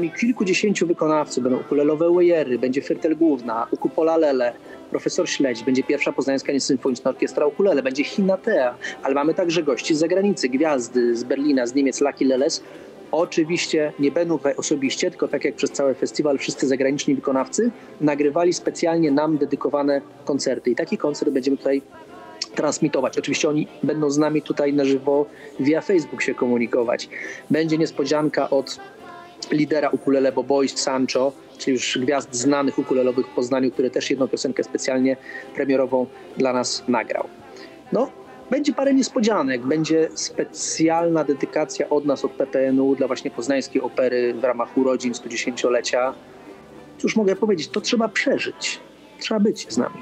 kilkudziesięciu wykonawców. Będą ukulelowe Wejery, będzie Fyrtel Główna, Ukupola Lele, profesor Śledź, będzie pierwsza poznańska niesymfoniczna orkiestra ukulele, będzie Hinatea, ale mamy także gości z zagranicy, gwiazdy z Berlina, z Niemiec, Lucky Leles. Oczywiście nie będą tutaj osobiście, tylko tak jak przez cały festiwal wszyscy zagraniczni wykonawcy nagrywali specjalnie nam dedykowane koncerty. I taki koncert będziemy tutaj transmitować. Oczywiście oni będą z nami tutaj na żywo via Facebook się komunikować. Będzie niespodzianka od lidera ukulele Bobois Sancho, czyli już gwiazd znanych ukulelowych w Poznaniu, który też jedną piosenkę specjalnie premierową dla nas nagrał. No, będzie parę niespodzianek, będzie specjalna dedykacja od nas, od PPN-u dla właśnie poznańskiej opery w ramach urodzin 110-lecia. Cóż mogę powiedzieć, to trzeba przeżyć. Trzeba być z nami.